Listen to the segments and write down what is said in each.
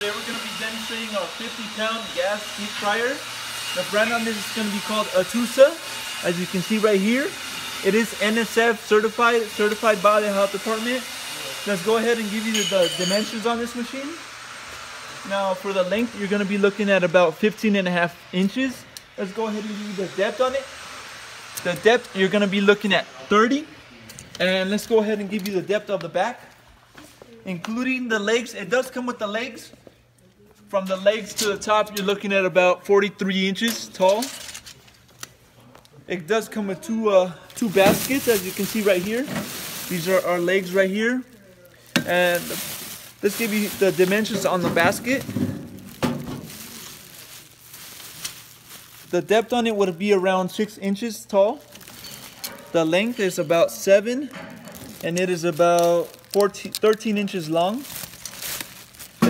Today we're going to be demonstrating our 50 pound gas deep fryer. The brand on this is going to be called Atosa. As you can see right here, it is NSF certified, certified by the health department. Let's go ahead and give you the dimensions on this machine. Now for the length, you're going to be looking at about 15 and a half inches. Let's go ahead and give you the depth on it. The depth, you're going to be looking at 30. And let's go ahead and give you the depth of the back. Including the legs, it does come with the legs. From the legs to the top, you're looking at about 43 inches tall. It does come with two, uh, two baskets, as you can see right here. These are our legs right here. And let's give you the dimensions on the basket. The depth on it would be around six inches tall. The length is about seven and it is about 14, 13 inches long.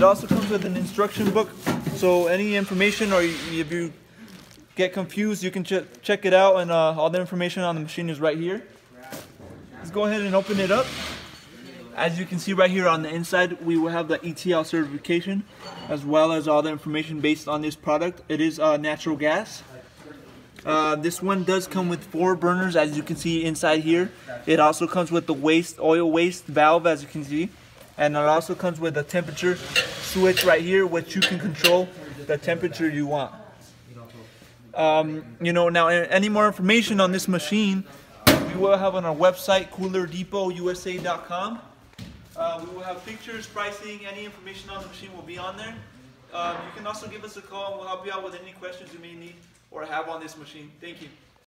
It also comes with an instruction book, so any information or if you get confused, you can ch check it out and uh, all the information on the machine is right here. Let's go ahead and open it up. As you can see right here on the inside, we will have the ETL certification as well as all the information based on this product. It is uh, natural gas. Uh, this one does come with four burners as you can see inside here. It also comes with the waste oil waste valve as you can see. And it also comes with a temperature switch right here which you can control the temperature you want. Um, you know, now any more information on this machine, we will have on our website, coolerdepotusa.com. Uh, we will have pictures, pricing, any information on the machine will be on there. Um, you can also give us a call and we'll help you out with any questions you may need or have on this machine. Thank you.